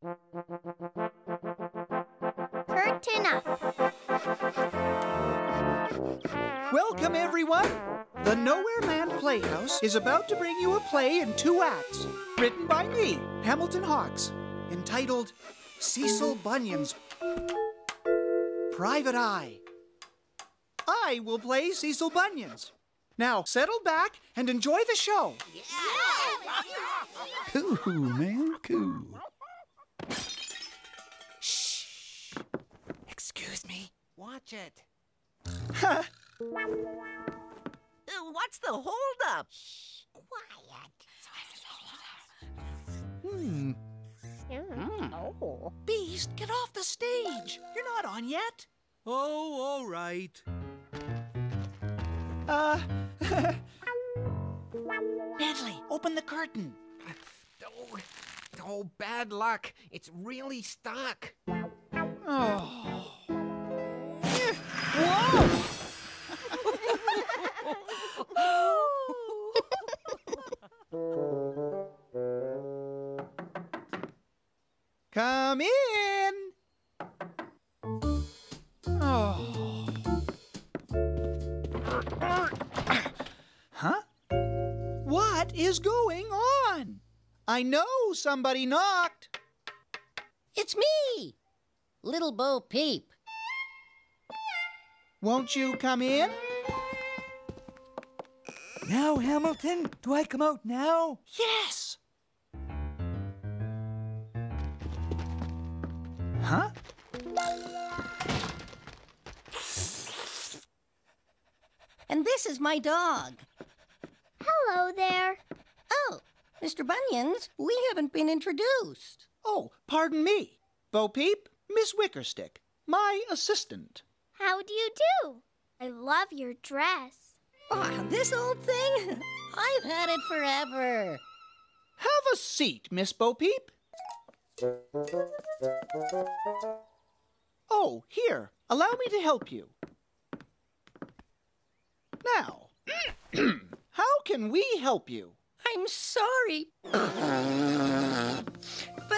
Curtain up. Welcome, everyone. The Nowhere Land Playhouse is about to bring you a play in two acts, written by me, Hamilton Hocks, entitled Cecil Bunyan's Private Eye. I will play Cecil Bunyan's. Now, settle back and enjoy the show. Yeah! Cool, man, cool. Watch it. Ha! Uh, What's the holdup? Shh, Quiet. Hmm. Oh. Beast, get off the stage. You're not on yet. Oh, all right. Uh. Nedley, open the curtain. Oh, oh, bad luck. It's really stuck. Oh. Come in. Oh. Huh? What is going on? I know somebody knocked. It's me, Little Bo Peep. Won't you come in? Now, Hamilton, do I come out now? Yes. Huh? And this is my dog. Hello there. Oh, Mr. Bunyans, we haven't been introduced. Oh, pardon me. Bo Peep, Miss Wickerstick, my assistant. How do you do? I love your dress. Oh, this old thing? I've had it forever. Have a seat, Miss Bo Peep. Oh, here. Allow me to help you. Now, how can we help you? I'm sorry. but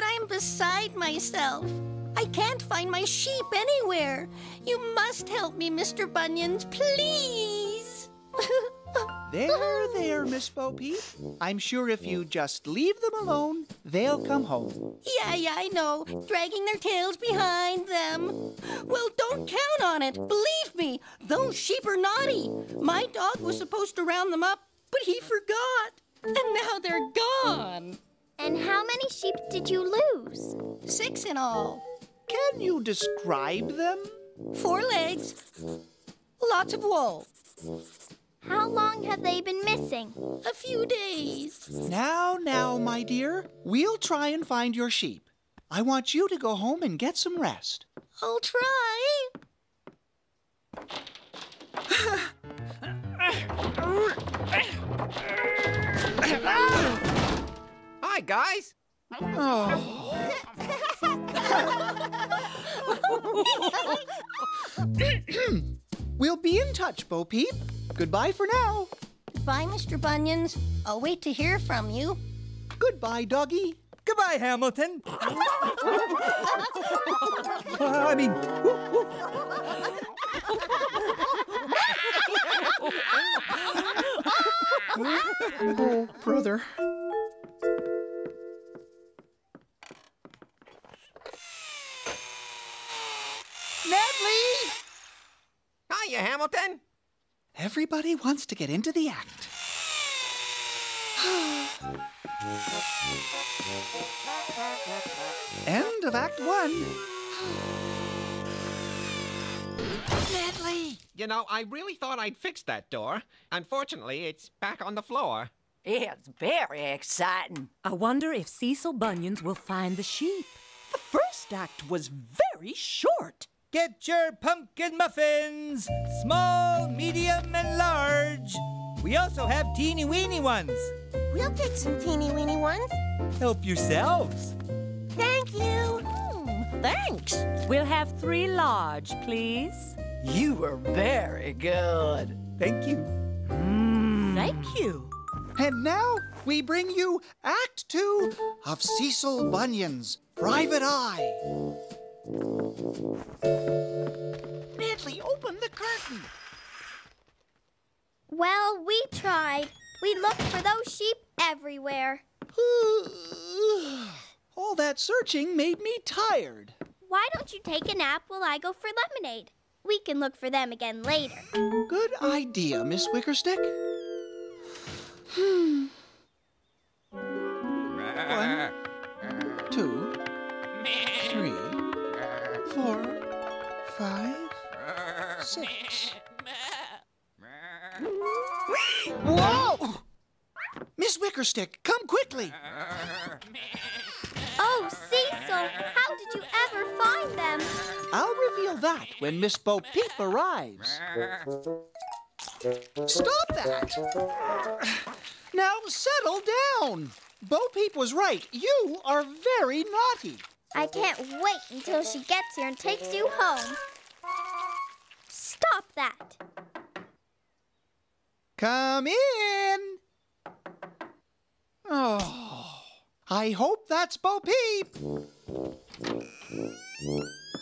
I'm beside myself. I can't find my sheep anywhere. You must help me, Mr. Bunions, please. There, there, Miss Bo Peep. I'm sure if you just leave them alone, they'll come home. yeah, yeah, I know. Dragging their tails behind them. Well, don't count on it. Believe me, those sheep are naughty. My dog was supposed to round them up, but he forgot. And now they're gone. And how many sheep did you lose? Six in all. Can you describe them? Four legs. Lots of wool. How long have they been missing? A few days. Now, now, my dear, we'll try and find your sheep. I want you to go home and get some rest. I'll try. Hi, guys. Oh. we'll be in touch, Bo Peep. Goodbye for now. Goodbye, Mr. Bunyans. I'll wait to hear from you. Goodbye, doggy. Goodbye, Hamilton. Uh, I mean, whoop, whoop. Oh, brother. Nedley! Hiya, Hamilton. Everybody wants to get into the act. End of Act One. Nedley. You know, I really thought I'd fixed that door. Unfortunately, it's back on the floor. It's very exciting. I wonder if Cecil Bunions will find the sheep. The first act was very short. Get your pumpkin muffins, small, medium, and large. We also have teeny weeny ones. We'll take some teeny weeny ones. Help yourselves. Thank you. Hmm, thanks. We'll have three large, please. You were very good. Thank you. Hmm. Thank you. And now we bring you Act Two of Cecil Bunyan's Private Eye. Mantley, open the curtain. Well, we tried. We looked for those sheep everywhere. All that searching made me tired. Why don't you take a nap while I go for lemonade? We can look for them again later. Good idea, Miss Wickerstick. One, Whoa! Miss Wickerstick, come quickly. Oh, Cecil, how did you ever find them? I'll reveal that when Miss Bo Peep arrives. Stop that! Now settle down. Bo Peep was right. You are very naughty. I can't wait until she gets here and takes you home. Stop that. Come in. Oh, I hope that's Bo Peep.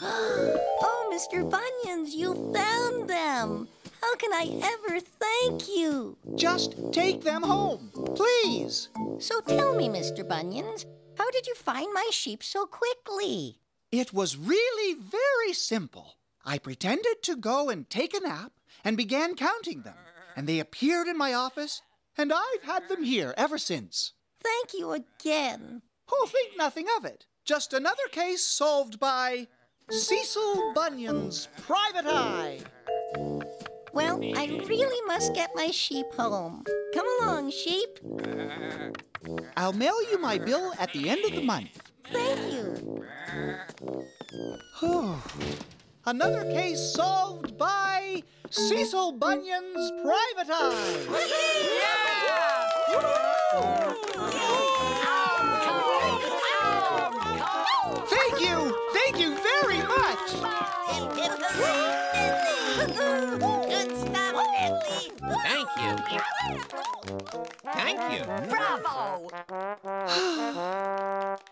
Oh, Mr. Bunions, you found them. How can I ever thank you? Just take them home, please. So tell me, Mr. Bunions, how did you find my sheep so quickly? It was really very simple. I pretended to go and take a nap and began counting them. And they appeared in my office, and I've had them here ever since. Thank you again. Oh, think nothing of it. Just another case solved by Cecil Bunyan's private eye. Well, I really must get my sheep home. Come along, sheep. I'll mail you my bill at the end of the month. Thank you. Another case solved by Cecil Bunyan's private eye. Yeah! Thank you! Thank you very much! Good stuff, Bentley. Thank you. Thank you. Bravo!